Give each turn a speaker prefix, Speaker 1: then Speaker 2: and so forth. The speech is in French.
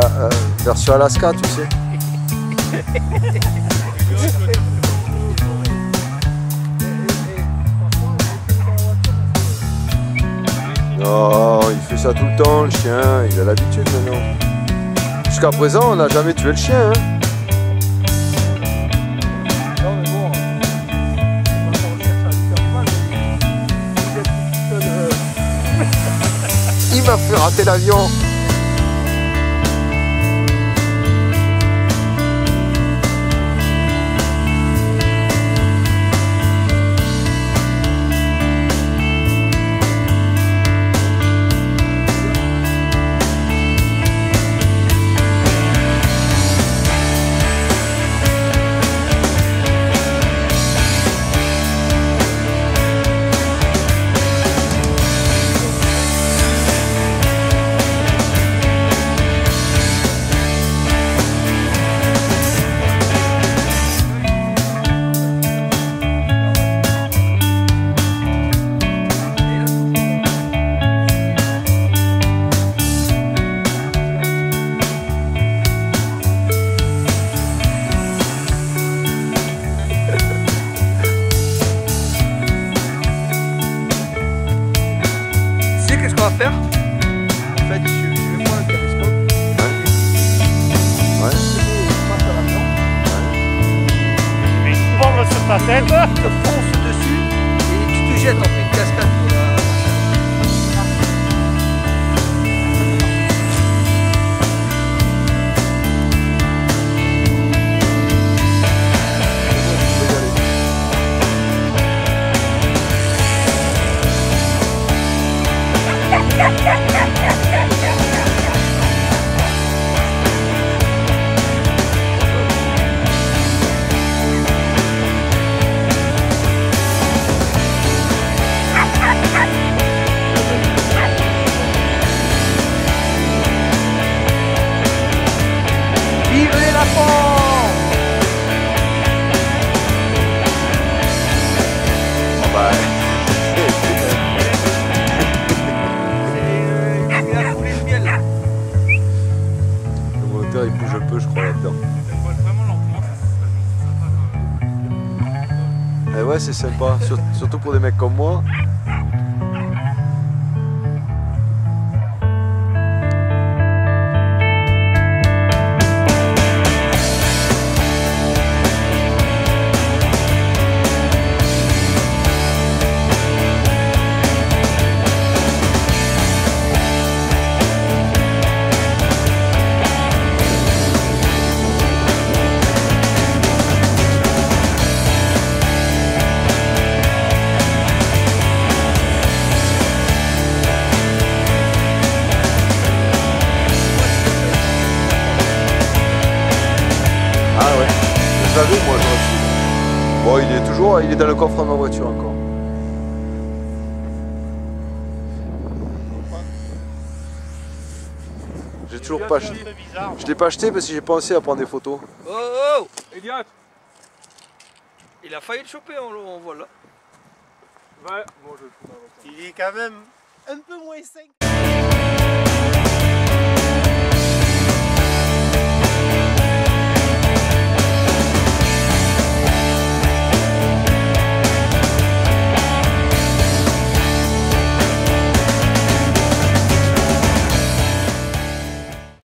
Speaker 1: la euh, version Alaska, tu sais. Non, il fait ça tout le temps, le chien, il a l'habitude maintenant. Jusqu'à présent, on n'a jamais tué le chien. Hein.
Speaker 2: Il
Speaker 1: m'a fait rater l'avion.
Speaker 2: Va faire En fait, je, je vais prendre le télescope.
Speaker 1: Ouais.
Speaker 2: passe à là-dedans,
Speaker 3: Et prendre sur ta tête.
Speaker 2: je te fonce dessus et tu te jettes en fait une cascade
Speaker 1: peu, je crois, là-dedans. Eh ouais, c'est sympa, sur- surtout pour des mecs comme moi. Moi. Bon, il est toujours, il est dans le coffre de ma voiture encore. J'ai toujours pas acheté. Je l'ai pas acheté parce que j'ai pensé à prendre des photos.
Speaker 2: Oh oh
Speaker 3: Elliot
Speaker 2: Il a failli le choper, on, on voit là.
Speaker 3: Ouais, bon, je le trouve Il est quand même un peu moins 5.